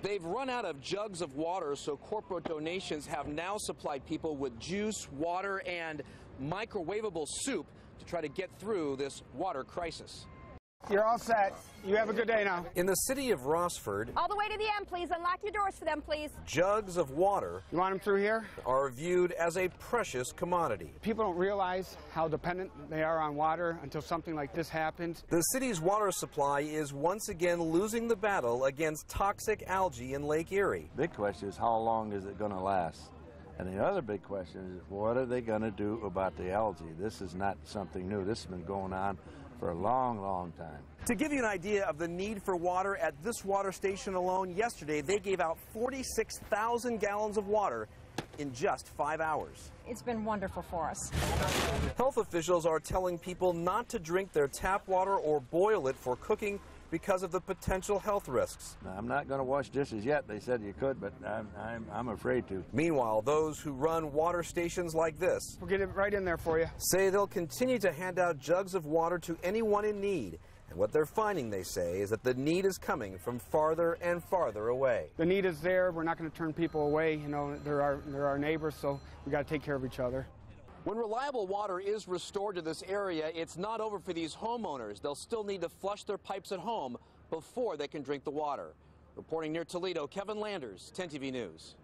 They've run out of jugs of water, so corporate donations have now supplied people with juice, water, and microwavable soup to try to get through this water crisis. You're all set. You have a good day now. In the city of Rossford, All the way to the end, please. Unlock your doors for them, please. jugs of water You want them through here? are viewed as a precious commodity. People don't realize how dependent they are on water until something like this happens. The city's water supply is once again losing the battle against toxic algae in Lake Erie. Big question is how long is it going to last? And the other big question is what are they going to do about the algae? This is not something new. This has been going on for a long, long time. To give you an idea of the need for water at this water station alone, yesterday they gave out 46,000 gallons of water in just five hours. It's been wonderful for us. Health officials are telling people not to drink their tap water or boil it for cooking because of the potential health risks. I'm not going to wash dishes yet. They said you could, but I'm, I'm, I'm afraid to. Meanwhile, those who run water stations like this We'll get it right in there for you. say they'll continue to hand out jugs of water to anyone in need. And what they're finding, they say, is that the need is coming from farther and farther away. The need is there. We're not going to turn people away. You know, they're our, they're our neighbors, so we got to take care of each other. When reliable water is restored to this area, it's not over for these homeowners. They'll still need to flush their pipes at home before they can drink the water. Reporting near Toledo, Kevin Landers, 10 TV News.